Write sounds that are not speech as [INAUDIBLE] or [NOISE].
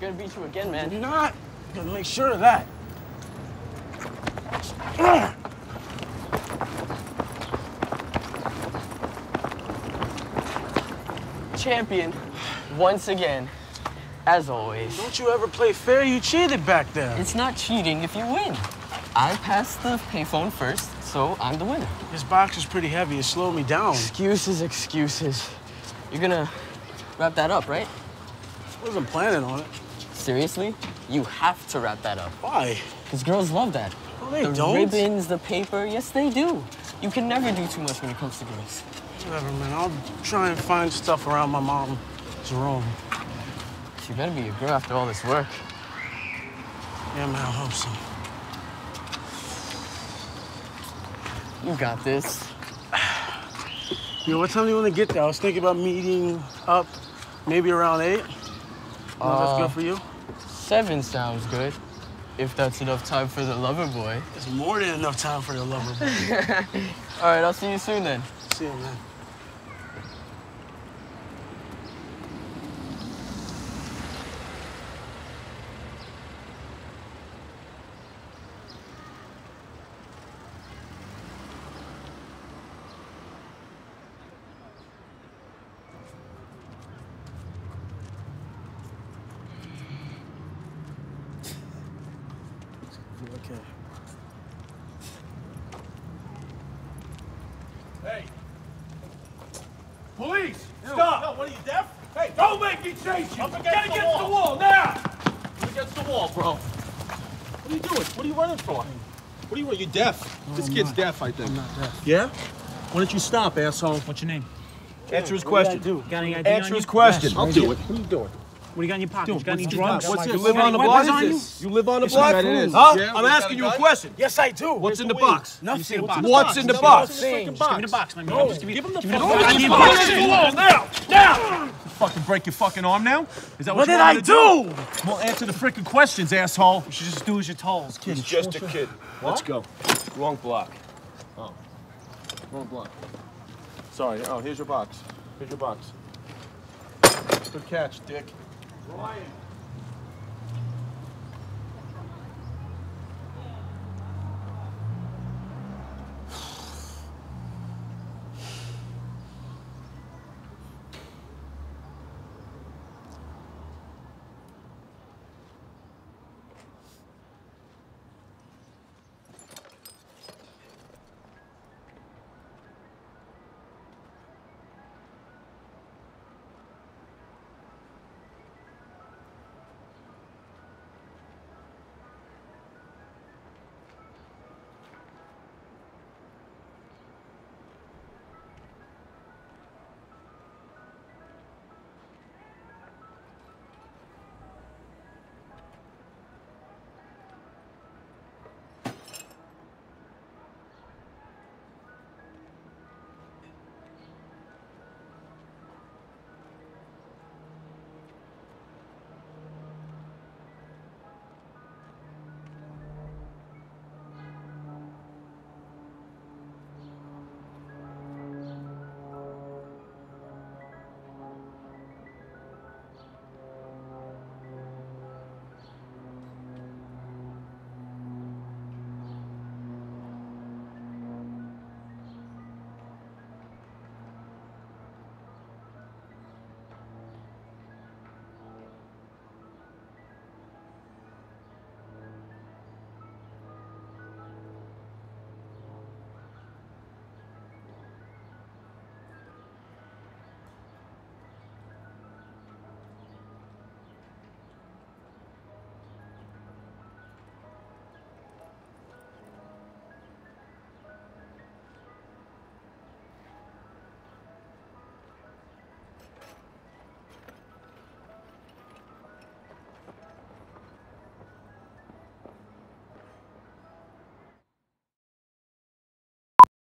gonna beat you again, man. You're not. Gonna make sure of that. Champion, once again, as always. Don't you ever play fair? You cheated back there. It's not cheating if you win. I passed the payphone first, so I'm the winner. This box is pretty heavy. It slowed me down. Excuses, excuses. You're gonna wrap that up, right? I wasn't planning on it. Seriously? You have to wrap that up. Why? Because girls love that. No, they the don't. ribbons, the paper, yes, they do. You can never do too much when it comes to girls. Whatever, man. I'll try and find stuff around my mom's room. She better be a girl after all this work. Yeah, man, I hope so. You got this. [SIGHS] Know, what time do you want to get there? I was thinking about meeting up maybe around 8. Know, that's Uh, good for you? Seven sounds good. If that's enough time for the lover boy. It's more than enough time for the lover boy. [LAUGHS] All right, I'll see you soon then. See you, man. Okay. Hey! Police! Stop! No, what are you, deaf? Hey, don't make me chase you! Up against, Get against the, wall. now! Up against the wall, bro. What are you doing? What are you running for? What are you, are you deaf? Oh, this kid's deaf, I think. I'm not deaf. Yeah? Why don't you stop, asshole? What's your name? Answer his What question. do? Got any ID Answer on his you? question. Yes, I'll right do here. it. What are you doing? What do you got in your pocket? You got any drugs? What's You this? You live on the any block? weapons on you? You live on the It's block? right, it is. Huh? Yeah, I'm asking you a question. Yes, I do. What's in the box? Let me see the box. What's in the box? Give me the Just give me the box, man. Just give me, him the fucking box. goddamn Put it box. against the wall now! Now! Fucking break your fucking arm now? Is that what, What you did I me to do? Well, answer the freaking questions, asshole. You should just do as you're told. He's just a kid. Let's go. Wrong block. Oh. Wrong block. Sorry. Oh, here's your box. Here's your box. Good catch, Dick. Ryan.